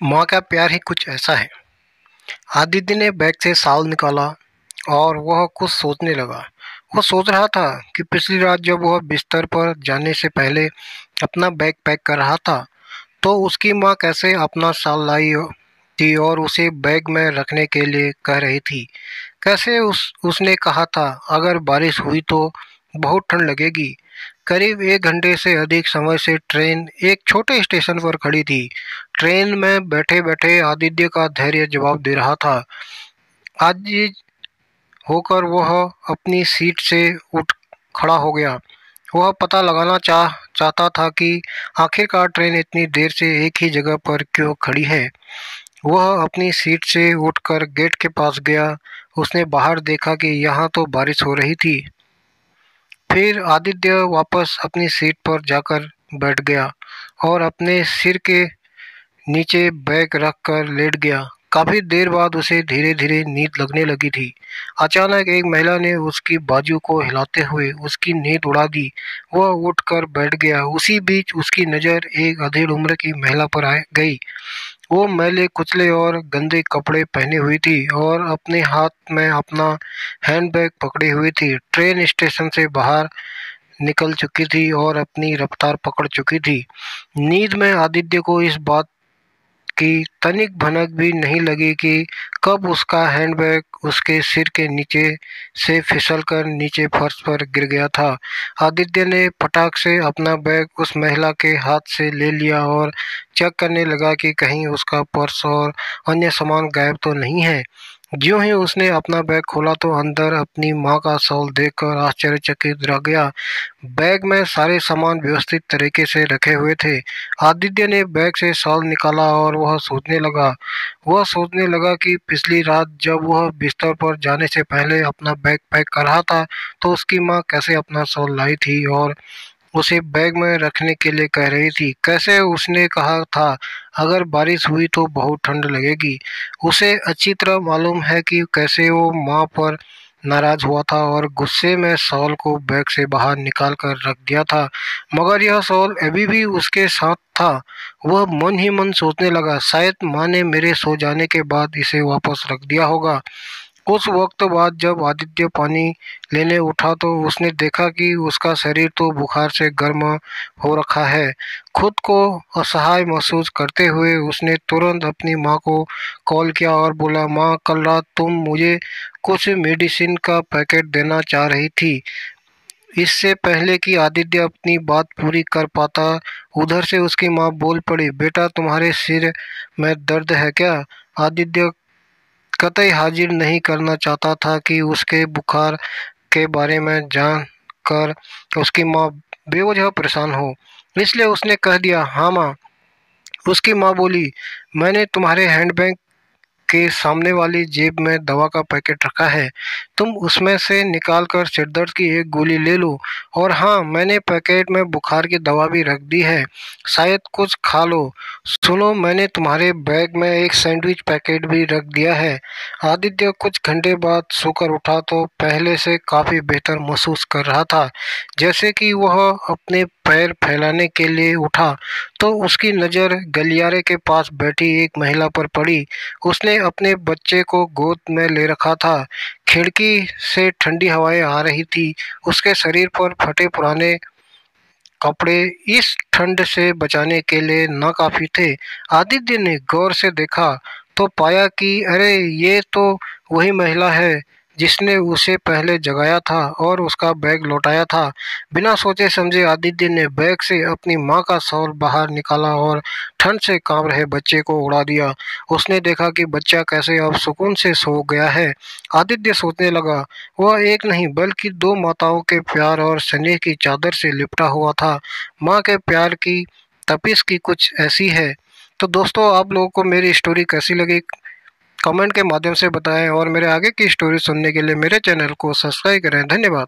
माँ का प्यार ही कुछ ऐसा है। आदित्य ने बैग से साल निकाला और वह कुछ सोचने लगा। वह सोच रहा था कि पिछली रात जब वह बिस्तर पर जाने से पहले अपना बैग पैक कर रहा था तो उसकी माँ कैसे अपना साल लाई थी और उसे बैग में रखने के लिए कह रही थी। कैसे उस उसने कहा था, अगर बारिश हुई तो बहुत ठंड लगेगी। करीब एक घंटे से अधिक समय से ट्रेन एक छोटे स्टेशन पर खड़ी थी। ट्रेन में बैठे बैठे आदित्य का धैर्य जवाब दे रहा था। आज होकर वह अपनी सीट से उठ खड़ा हो गया। वह पता लगाना चाह, चाहता था कि आखिरकार ट्रेन इतनी देर से एक ही जगह पर क्यों खड़ी है। वह अपनी सीट से उठकर गेट के पास गया। उसने बाहर देखा कि यहाँ तो बारिश हो रही थी। फिर आदित्य वापस अपनी सीट पर जाकर बैठ गया और अपने सिर के नीचे बैग रख कर लेट गया। काफ़ी देर बाद उसे धीरे धीरे नींद लगने लगी थी। अचानक एक महिला ने उसकी बाजू को हिलाते हुए उसकी नींद उड़ा दी। वह उठकर बैठ गया। उसी बीच उसकी नज़र एक अधेड़ उम्र की महिला पर आ गई। वो मैले कुचले और गंदे कपड़े पहने हुई थी और अपने हाथ में अपना हैंडबैग पकड़ी हुई थी। ट्रेन स्टेशन से बाहर निकल चुकी थी और अपनी रफ्तार पकड़ चुकी थी। नींद में आदित्य को इस बात की तनिक भनक भी नहीं लगी कि कब उसका हैंडबैग उसके सिर के नीचे से फिसलकर नीचे फर्श पर गिर गया था। आदित्य ने पटाख से अपना बैग उस महिला के हाथ से ले लिया और चेक करने लगा कि कहीं उसका पर्स और अन्य सामान गायब तो नहीं है। ज्यों ही उसने अपना बैग खोला तो अंदर अपनी माँ का शॉल देखकर आश्चर्यचकित रह गया। बैग में सारे सामान व्यवस्थित तरीके से रखे हुए थे। आदित्य ने बैग से शॉल निकाला और वह सोचने लगा। वह सोचने लगा कि पिछली रात जब वह बिस्तर पर जाने से पहले अपना बैग पैक कर रहा था तो उसकी माँ कैसे अपना शॉल लाई थी और उसे बैग में रखने के लिए कह रही थी। कैसे उसने कहा था, अगर बारिश हुई तो बहुत ठंड लगेगी। उसे अच्छी तरह मालूम है कि कैसे वो माँ पर नाराज़ हुआ था और गुस्से में सॉल को बैग से बाहर निकाल कर रख दिया था। मगर यह सॉल अभी भी उसके साथ था। वह मन ही मन सोचने लगा, शायद माँ ने मेरे सो जाने के बाद इसे वापस रख दिया होगा। कुछ वक्त बाद जब आदित्य पानी लेने उठा तो उसने देखा कि उसका शरीर तो बुखार से गर्म हो रखा है। खुद को असहाय महसूस करते हुए उसने तुरंत अपनी माँ को कॉल किया और बोला, माँ, कल रात तुम मुझे कुछ मेडिसिन का पैकेट देना चाह रही थी। इससे पहले कि आदित्य अपनी बात पूरी कर पाता, उधर से उसकी माँ बोल पड़ी, बेटा, तुम्हारे सिर में दर्द है क्या? आदित्य कतई हाजिर नहीं करना चाहता था कि उसके बुखार के बारे में जान कर उसकी माँ बेवजह परेशान हो। इसलिए उसने कह दिया हाँ माँ। उसकी माँ बोली, मैंने तुम्हारे हैंडबैग के सामने वाली जेब में दवा का पैकेट रखा है, तुम उसमें से निकाल कर सिरदर्द की एक गोली ले लो। और हाँ मैंने पैकेट में बुखार की दवा भी रख दी है, शायद कुछ खा लो। सुनो, मैंने तुम्हारे बैग में एक सैंडविच पैकेट भी रख दिया है। आदित्य कुछ घंटे बाद सोकर उठा तो पहले से काफ़ी बेहतर महसूस कर रहा था, जैसे कि वह अपने पैर फैलाने के लिए उठा तो उसकी नज़र गलियारे के पास बैठी एक महिला पर पड़ी। उसने अपने बच्चे को गोद में ले रखा था। खिड़की से ठंडी हवाएँ आ रही थी। उसके शरीर पर फटे पुराने कपड़े इस ठंड से बचाने के लिए नाकाफी थे। आदित्य ने गौर से देखा तो पाया कि, अरे, ये तो वही महिला है। जिसने उसे पहले जगाया था और उसका बैग लौटाया था। बिना सोचे समझे आदित्य ने बैग से अपनी माँ का शॉल बाहर निकाला और ठंड से काँप रहे बच्चे को उड़ा दिया। उसने देखा कि बच्चा कैसे अब सुकून से सो गया है। आदित्य सोचने लगा, वह एक नहीं, बल्कि दो माताओं के प्यार और स्नेह की चादर से लिपटा हुआ था। माँ के प्यार की तपिश की कुछ ऐसी है। तो दोस्तों, आप लोगों को मेरी स्टोरी कैसी लगी? कमेंट के माध्यम से बताएँ और मेरे आगे की स्टोरी सुनने के लिए मेरे चैनल को सब्सक्राइब करें। धन्यवाद।